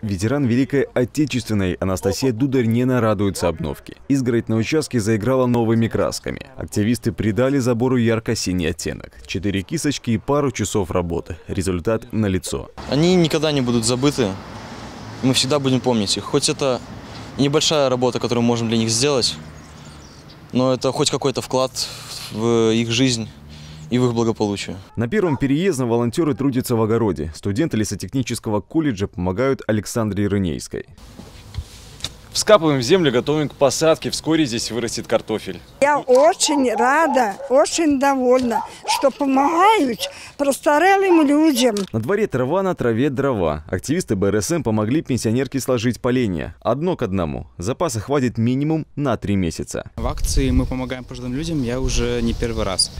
Ветеран Великой Отечественной Анастасия Дударь не нарадуется обновке. Изгородь на участке заиграла новыми красками. Активисты придали забору ярко-синий оттенок. Четыре кисочки и пару часов работы. Результат налицо. Они никогда не будут забыты. Мы всегда будем помнить их. Хоть это небольшая работа, которую мы можем для них сделать, но это хоть какой-то вклад в их жизнь и в их благополучие. На первом переезде волонтеры трудятся в огороде. Студенты лесотехнического колледжа помогают Александре Рынейской. Вскапываем землю, готовим к посадке. Вскоре здесь вырастет картофель. Я очень рада, очень довольна, что помогают простарелым людям. На дворе трава, на траве дрова. Активисты БРСМ помогли пенсионерке сложить поленья. Одно к одному. Запаса хватит минимум на три месяца. В акции мы помогаем пожилым людям, я уже не первый раз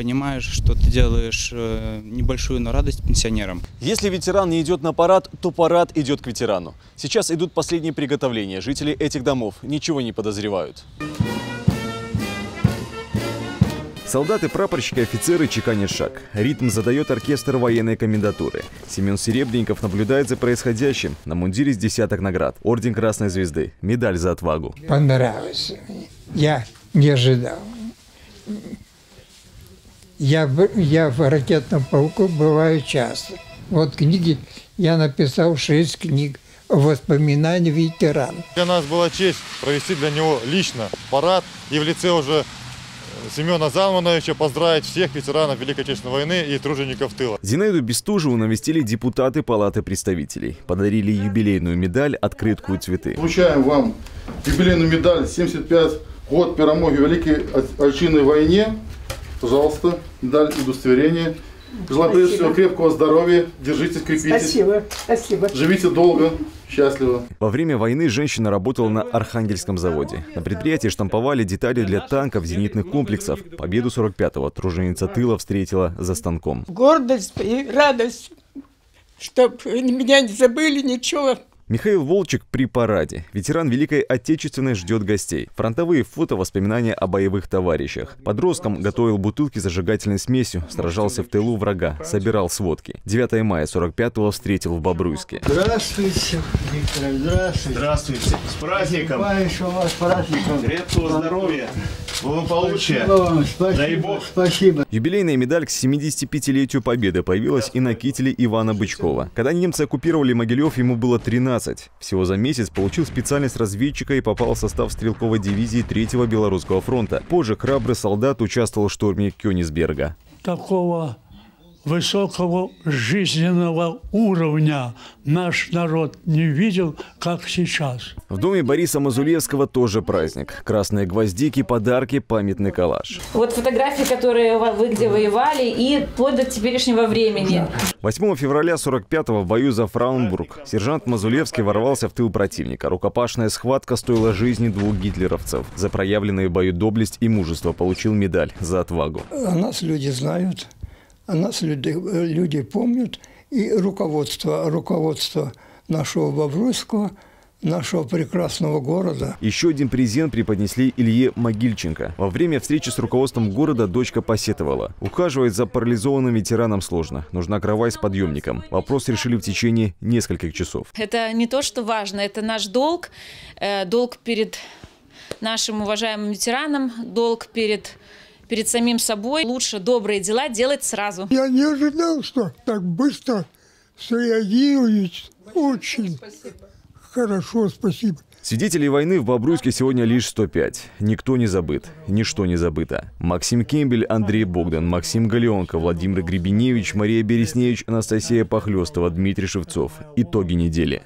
понимаешь, что ты делаешь э, небольшую, но радость пенсионерам. Если ветеран не идет на парад, то парад идет к ветерану. Сейчас идут последние приготовления. Жители этих домов ничего не подозревают. Солдаты, прапорщики, офицеры чеканят шаг. Ритм задает оркестр военной комендатуры. Семен Серебренников наблюдает за происходящим. На мундире с десяток наград. Орден Красной Звезды. Медаль за отвагу. Понравилось. Я не ожидал. Я, я в ракетном полку бываю часто. Вот книги, я написал шесть книг воспоминаний ветерана. Для нас была честь провести для него лично парад и в лице уже Семена Залмановича поздравить всех ветеранов Великой Отечественной войны и тружеников тыла. Зинаиду Бестужеву навестили депутаты Палаты представителей. Подарили юбилейную медаль, открытку и цветы. Вручаем вам юбилейную медаль 75 год перемоги в Великой Отечественной войне Пожалуйста, медаль удостоверение. Желаю прежде всего крепкого здоровья. Держитесь, крепитесь. Спасибо, спасибо. Живите долго, счастливо. Во время войны женщина работала на Архангельском заводе. На предприятии штамповали детали для танков, зенитных комплексов. Победу 45-го труженица тыла встретила за станком. Гордость и радость, чтобы меня не забыли, ничего. Михаил Волчек при параде. Ветеран Великой Отечественной ждет гостей. Фронтовые фото, воспоминания о боевых товарищах. Подростком готовил бутылки зажигательной смесью, сражался в тылу врага, собирал сводки. 9 мая 45-го встретил в Бобруйске. Здравствуйте, Виктор, здравствуйте. Здравствуйте. С праздником. Спасибо вас, праздником. Крепкого здоровья, благополучия. Спасибо вам, спасибо, Дай Бог. спасибо. Юбилейная медаль к 75-летию Победы появилась и на кителе Ивана Бычкова. Когда немцы оккупировали Могилев, ему было 13 всего за месяц получил специальность разведчика и попал в состав стрелковой дивизии 3-го Белорусского фронта. Позже храбрый солдат участвовал в штурме Кёнигсберга. Такого высокого жизненного уровня наш народ не видел, как сейчас. В доме Бориса Мазулевского тоже праздник. Красные гвоздики, подарки, памятный коллаж. Вот фотографии, которые вы где воевали, и вплоть до теперешнего времени. 8 февраля 45-го в бою за Фраунбург сержант Мазулевский ворвался в тыл противника. Рукопашная схватка стоила жизни двух гитлеровцев. За проявленные в бою доблесть и мужество получил медаль за отвагу. О нас люди знают о нас люди, люди помнят, и руководство, руководство нашего Бобруйского, нашего прекрасного города. Еще один презент преподнесли Илье Могильченко. Во время встречи с руководством города дочка посетовала. Ухаживать за парализованным ветераном сложно. Нужна кровать с подъемником. Вопрос решили в течение нескольких часов. Это не то, что важно, это наш долг. Э, долг перед нашим уважаемым ветераном, долг перед перед самим собой. Лучше добрые дела делать сразу. Я не ожидал, что так быстро среагируют. Очень спасибо. хорошо, спасибо. Свидетелей войны в Бобруйске сегодня лишь 105. Никто не забыт, ничто не забыто. Максим Кембель, Андрей Богдан, Максим Галенко, Владимир Гребеневич, Мария Бересневич, Анастасия Похлестова, Дмитрий Шевцов. Итоги недели.